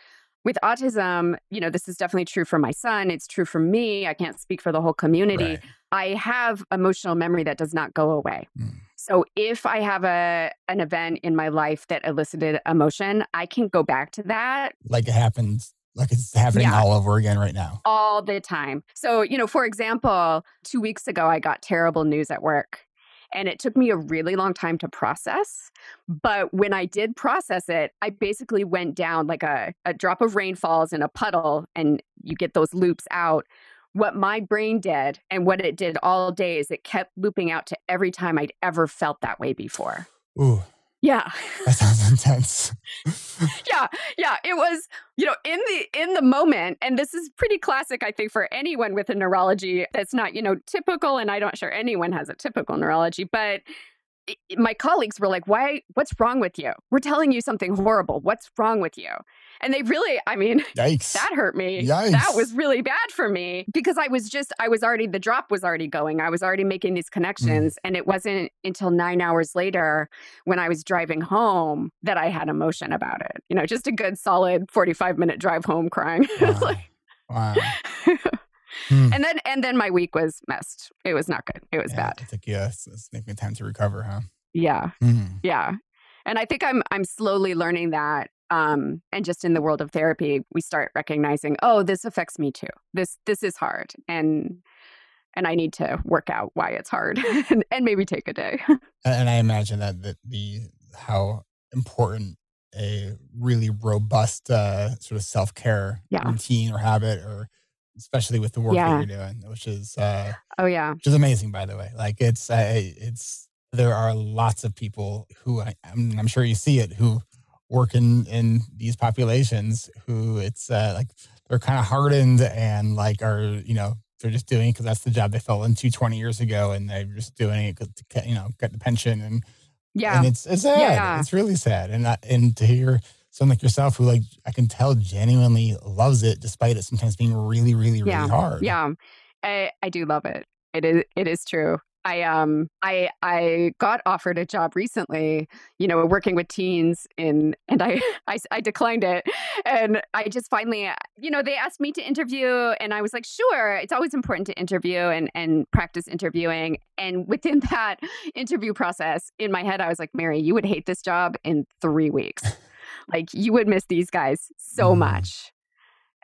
With autism, you know, this is definitely true for my son. It's true for me. I can't speak for the whole community. Right. I have emotional memory that does not go away. Mm. So if I have a an event in my life that elicited emotion, I can go back to that. Like it happens like it's happening yeah. all over again right now. All the time. So, you know, for example, 2 weeks ago I got terrible news at work. And it took me a really long time to process. But when I did process it, I basically went down like a, a drop of rain falls in a puddle and you get those loops out what my brain did and what it did all day is it kept looping out to every time I'd ever felt that way before. Ooh. Yeah. That sounds intense. yeah. Yeah. It was, you know, in the in the moment, and this is pretty classic, I think, for anyone with a neurology that's not, you know, typical, and I don't sure anyone has a typical neurology, but my colleagues were like, "Why? What's wrong with you? We're telling you something horrible. What's wrong with you?" And they really, I mean, Yikes. that hurt me. Yikes. That was really bad for me because I was just, I was already, the drop was already going. I was already making these mm. connections. Mm. And it wasn't until nine hours later when I was driving home that I had emotion about it. You know, just a good solid 45 minute drive home crying. Wow. like, wow. Hmm. And then and then my week was messed. It was not good. It was yeah, bad. It took you a significant time to recover, huh? Yeah. Mm. Yeah. And I think I'm I'm slowly learning that um, and just in the world of therapy we start recognizing oh this affects me too this this is hard and and i need to work out why it's hard and, and maybe take a day and i imagine that, that the how important a really robust uh, sort of self-care yeah. routine or habit or especially with the work yeah. that you're doing which is uh, oh yeah. which is amazing by the way. Like it's uh, it's there are lots of people who I, I'm, I'm sure you see it who work in in these populations who it's uh, like they're kind of hardened and like are you know they're just doing it because that's the job they fell into 20 years ago and they're just doing it to you know get the pension and yeah. and it's it's sad. yeah. it's really sad. And and to hear someone like yourself who like I can tell genuinely loves it despite it sometimes being really really really yeah. hard yeah I I do love it it is it is true I um I I got offered a job recently, you know, working with teens in and I, I I declined it. And I just finally, you know, they asked me to interview and I was like, "Sure, it's always important to interview and and practice interviewing." And within that interview process, in my head I was like, "Mary, you would hate this job in 3 weeks." Like you would miss these guys so mm. much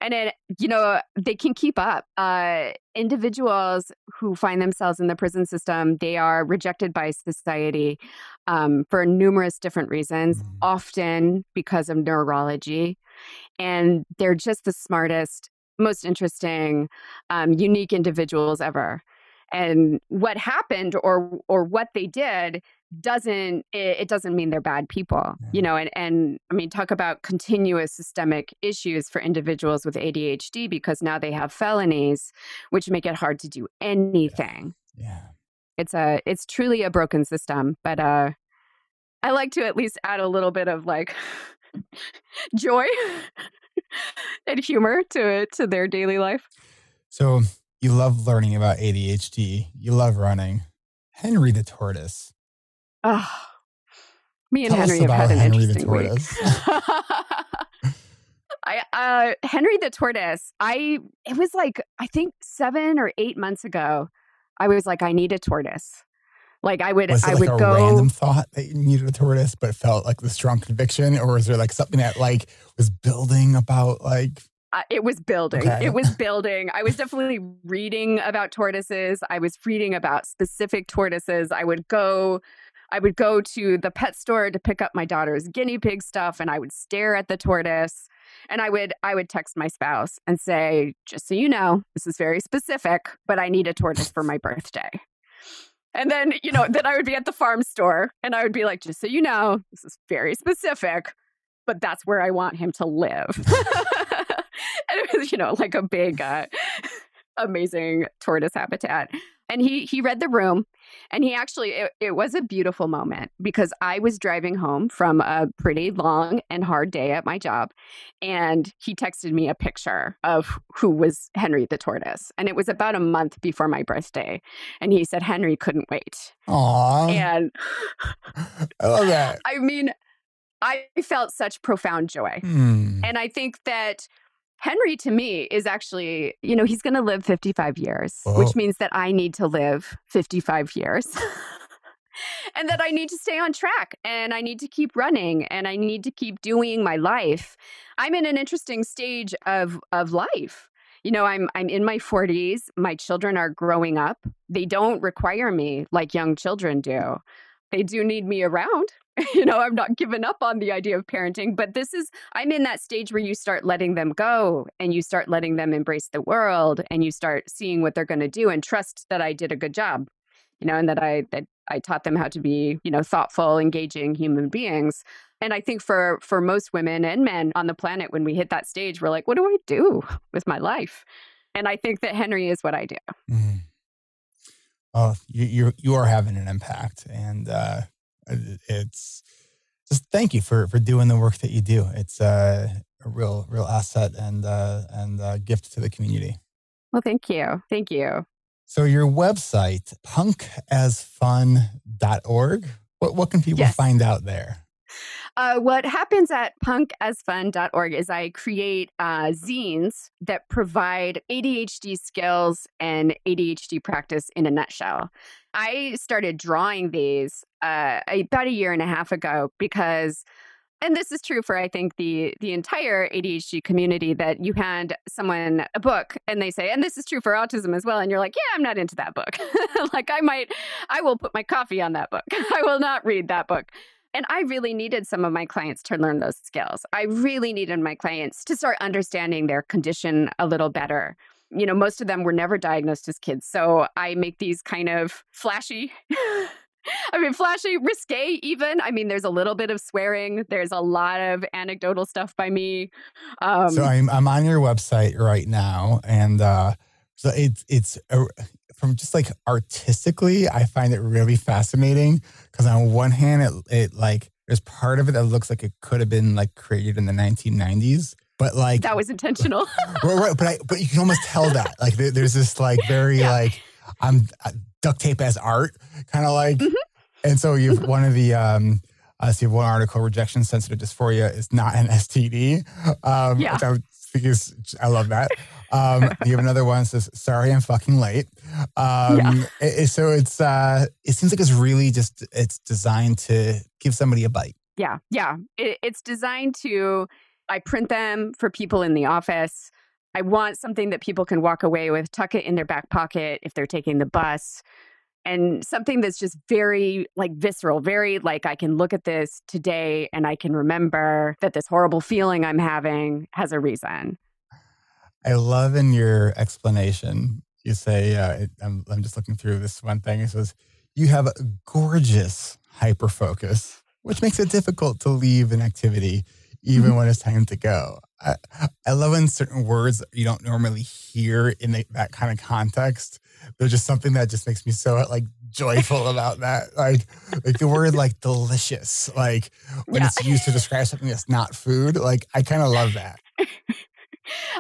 and then, you know they can keep up uh, individuals who find themselves in the prison system they are rejected by society um, for numerous different reasons mm. often because of neurology and they're just the smartest most interesting, um, unique individuals ever. And what happened or or what they did doesn't it, it doesn't mean they're bad people, you know. And and I mean, talk about continuous systemic issues for individuals with ADHD because now they have felonies, which make it hard to do anything. Yeah. yeah. It's a it's truly a broken system, but uh, I like to at least add a little bit of like joy and humor to it to their daily life. So you love learning about ADHD. You love running. Henry the tortoise. Oh, me and Tell Henry have had an Henry the interesting week. tortoise. I uh Henry the tortoise. I it was like I think 7 or 8 months ago. I was like I need a tortoise. Like I would Was it I like would a go random thought that you needed a tortoise, but felt like the strong conviction, or was there like something that like was building about like it was building. Okay. It was building. I was definitely reading about tortoises. I was reading about specific tortoises. I would go I would go to the pet store to pick up my daughter's guinea pig stuff and I would stare at the tortoise and I would I would text my spouse and say, "Just so you know, this is very specific, but I need a tortoise for my birthday." And then, you know, then I would be at the farm store and I would be like, "Just so you know, this is very specific, but that's where I want him to live." it was, you know, like a big, uh, amazing tortoise habitat. And he he read the room, and he actually it, it was a beautiful moment because I was driving home from a pretty long and hard day at my job, and he texted me a picture of who was Henry the tortoise, and it was about a month before my birthday, and he said Henry couldn't wait, Aw. and I love that. I mean, I felt such profound joy. Hmm. And I think that Henry to me is actually, you know, he's going to live 55 years, Whoa. which oh. means that I need to live 55 years. and that I need to stay on track and I need to keep running and I need to keep doing my life. I'm in an interesting stage of of life. You know, I'm I'm in my 40s. My children are growing up. They don't require me like young children do. They do need me around. you know, I'm not giving up on the idea of parenting, but this is I'm in that stage where you start letting them go and you start letting them embrace the world and you start seeing what they're going to do and trust that I did a good job. You know, and that I that I taught them how to be, you know, thoughtful, engaging human beings. And I think for for most women and men on the planet when we hit that stage we're like, what do I do with my life? And I think that Henry is what I do. Mm. Oh, you you you are having an impact, and uh, it's just thank you for for doing the work that you do. It's uh, a real real asset and uh, and uh, gift to the community. Well, thank you. Thank you. So your website punkasfun.org. What what can people Yes. find out there? Uh, what happens at punkasfun.org is I create uh, zines that provide ADHD skills and ADHD practice in a nutshell. I started drawing these uh, about a year and a half ago because, and this is true for I think the the entire ADHD community, that you hand someone a book and they say, and this is true for autism as well, and you're like, yeah, I'm not into that book. like I might, I will put my coffee on that book. I will not read that book. And I really needed some of my clients to learn those skills. I really needed my clients to start understanding their condition a little better. You know, most of them were never diagnosed as kids. So I make these kind of flashy. I mean, flashy, risque, even. I mean, there's a little bit of swearing. There's a lot of anecdotal stuff by me. Um, so I'm I'm on your website right now, and uh, so it's it's a, from just like artistically, I find it really fascinating because on one hand, it it like there's part of it that looks like it could have been like created in the 1990s, but like that was intentional. right, right, but I but you can almost tell that like there, there's this like very Yeah. like I'm uh, duct tape as art kind of like, Mhm. and so you've one of the um. Uh, so you have one article, rejection sensitive dysphoria is not an STD. Um, Yeah. Which I think is, I love that. Um, you have another one that says, sorry, I'm fucking late. Um, Yeah. it- it- so it's, uh, it seems like it's really just, it's designed to give somebody a bite. Yeah, yeah. It, it's designed to, I print them for people in the office. I want something that people can walk away with, tuck it in their back pocket if they're taking the bus, and something that's just very like visceral, very like I can look at this today and I can remember that this horrible feeling I'm having has a reason. I love in your explanation, you say, uh, I'm, I'm just looking through this one thing. It says, you have a gorgeous hyper focus, which makes it difficult to leave an activity even mm-hmm. when it's time to go. I, I love when certain words you don't normally hear in the, that kind of context. They're just something that just makes me so like joyful about that. Like, like the word like delicious, like when yeah. it's used to describe something that's not food. Like I kind of love that.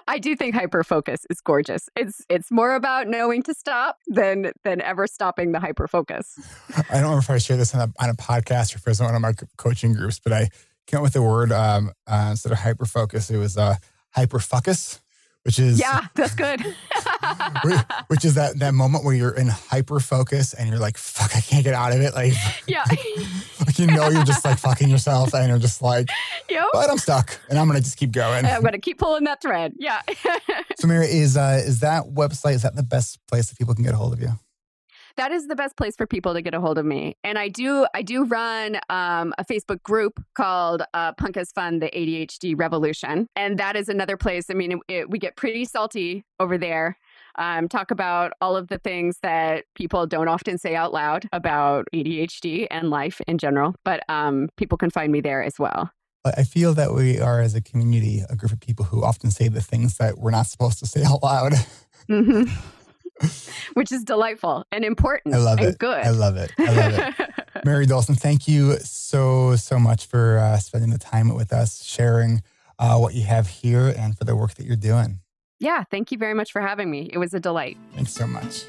I do think hyper focus is gorgeous. It's it's more about knowing to stop than than ever stopping the hyper focus. I don't know if I share this on a, on a podcast or if it's one of my coaching groups, but I came up with the word um, uh, instead of hyper focus, it was uh, hyper focus which is yeah, that's good. which is that that moment where you're in hyper focus and you're like, fuck, I can't get out of it. Like, yeah, like you know, you're just like fucking yourself, and you're just like, yep. but I'm stuck, and I'm gonna just keep going. I'm gonna keep pulling that thread. Yeah. so, Mary, is uh, is that website is that the best place that people can get a hold of you? That is the best place for people to get a hold of me. And I do I do run um, a Facebook group called uh, Punk as Fun: The ADHD Revolution, and that is another place. I mean, it, it, we get pretty salty over there. Um, talk about all of the things that people don't often say out loud about ADHD and life in general, but um, people can find me there as well. I feel that we are, as a community, a group of people who often say the things that we're not supposed to say out loud. Mm-hmm. which is delightful and important I love it. good. I love it. I love it. Mary Dolson, thank you so, so much for uh, spending the time with us, sharing uh, what you have here and for the work that you're doing. Yeah, thank you very much for having me. It was a delight. Thanks so much.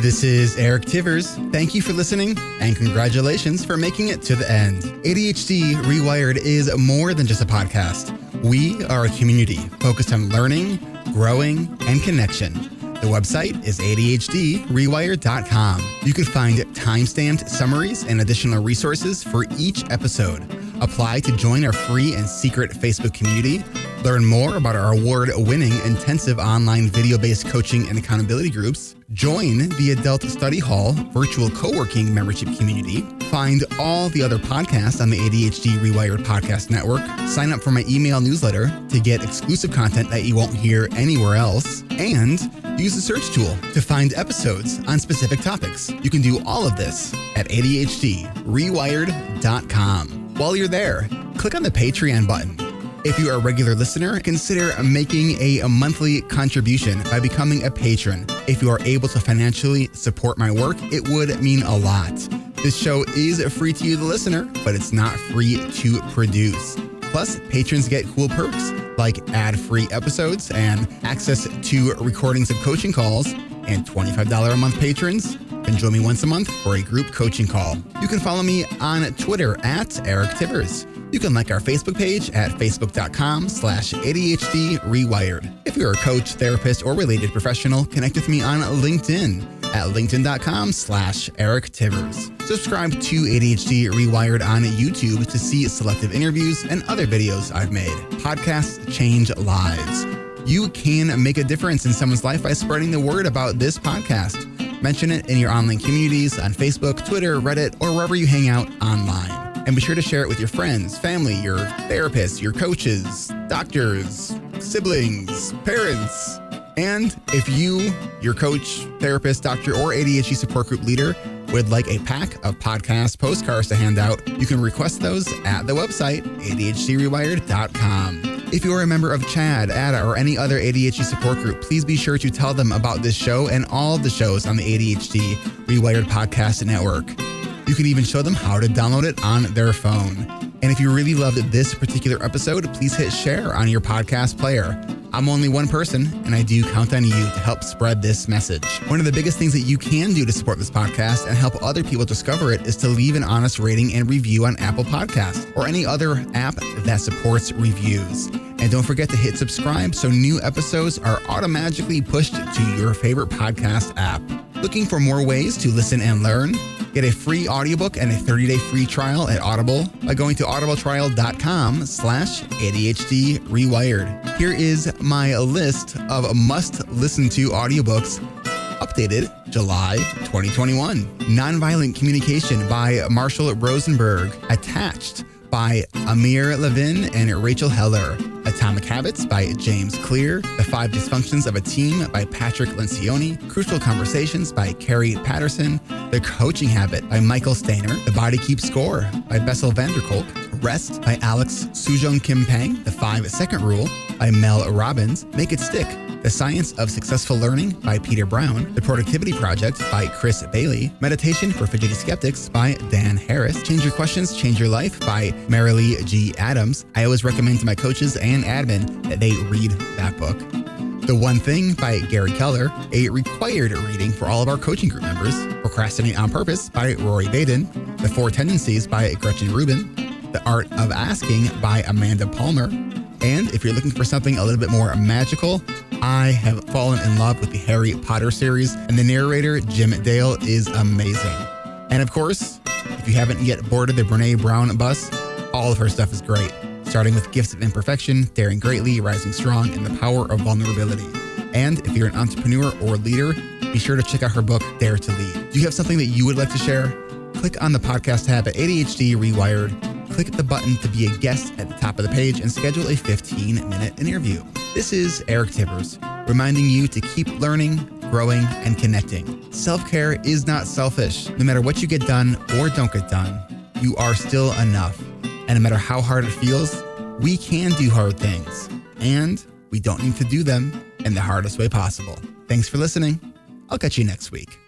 This is Eric Tivers. Thank you for listening and congratulations for making it to the end. ADHD Rewired is more than just a podcast. We are a community focused on learning, growing, and connection. The website is ADHDrewired.com. You can find time-stamped summaries and additional resources for each episode. Apply to join our free and secret Facebook community. Learn more about our award winning intensive online video based coaching and accountability groups Join the Adult Study Hall virtual co working membership community. Find all the other podcasts on the ADHD Rewired Podcast Network. Sign up for my email newsletter to get exclusive content that you won't hear anywhere else. And use the search tool to find episodes on specific topics. You can do all of this at ADHDrewired.com. While you're there, click on the Patreon button if you are a regular listener, consider making a, monthly contribution by becoming a patron. If you are able to financially support my work, it would mean a lot. This show is free to you, the listener, but it's not free to produce. Plus, patrons get cool perks like ad free episodes and access to recordings of coaching calls. And $25 a month patrons can join me once a month for a group coaching call. You can follow me on Twitter at Eric Tivers. You can like our Facebook page at facebook.com slash ADHD Rewired. If you're a coach, therapist, or related professional, connect with me on LinkedIn at linkedin.com slash Eric Tivers. Subscribe to ADHD Rewired on YouTube to see selective interviews and other videos I've made. Podcasts change lives. You can make a difference in someone's life by spreading the word about this podcast. Mention it in your online communities on Facebook, Twitter, Reddit, or wherever you hang out online. And be sure to share it with your friends, family, your therapists, your coaches, doctors, siblings, parents. And if you, your coach, therapist, doctor, or ADHD support group leader would like a pack of podcast postcards to hand out, you can request those at the website, ADHDrewired.com. If you're a member of CHADD, ADDA, or any other ADHD support group, please be sure to tell them about this show and all the shows on the ADHD Rewired Podcast Network. You can even show them how to download it on their phone. And if you really loved this particular episode, please hit share on your podcast player. I'm only one person, and I do count on you to help spread this message. One of the biggest things that you can do to support this podcast and help other people discover it is to leave an honest rating and review on Apple Podcasts or any other app that supports reviews. And don't forget to hit subscribe so new episodes are automatically pushed to your favorite podcast app. Looking for more ways to listen and learn? Get a free audiobook and a 30-day free trial at Audible by going to audibletrial.com slash ADHD Rewired. Here is my list of must-listen-to audiobooks updated July 2021. Nonviolent Communication by Marshall Rosenberg. Attached by Amir Levine and Rachel Heller. Atomic Habits by James Clear, The Five Dysfunctions of a Team by Patrick Lencioni, Crucial Conversations by Kerry Patterson, The Coaching Habit by Michael Stanier, The Body Keeps Score by Bessel van der Kolk, Rest by Alex Soojung-Kim Pang, The Five Second Rule by Mel Robbins, Make It Stick the Science of Successful Learning by Peter Brown, The Productivity Project by Chris Bailey, Meditation for Fidgety Skeptics by Dan Harris, Change Your Questions, Change Your Life by Marilee G. Adams. I always recommend to my coaches and admin that they read that book. The One Thing by Gary Keller, a required reading for all of our coaching group members. Procrastinate on Purpose by Rory Vaden, The Four Tendencies by Gretchen Rubin, The Art of Asking by Amanda Palmer, and if you're looking for something a little bit more magical, I have fallen in love with the Harry Potter series, and the narrator, Jim Dale, is amazing. And of course, if you haven't yet boarded the Brene Brown bus, all of her stuff is great, starting with Gifts of Imperfection, Daring Greatly, Rising Strong, and The Power of Vulnerability. And if you're an entrepreneur or leader, be sure to check out her book, Dare to Lead. Do you have something that you would like to share? Click on the podcast tab at ADHD Rewired click the button to be a guest at the top of the page and schedule a 15 minute interview. This is Eric Tivers, reminding you to keep learning, growing, and connecting. Self care is not selfish. No matter what you get done or don't get done, you are still enough. And no matter how hard it feels, we can do hard things. And we don't need to do them in the hardest way possible. Thanks for listening. I'll catch you next week.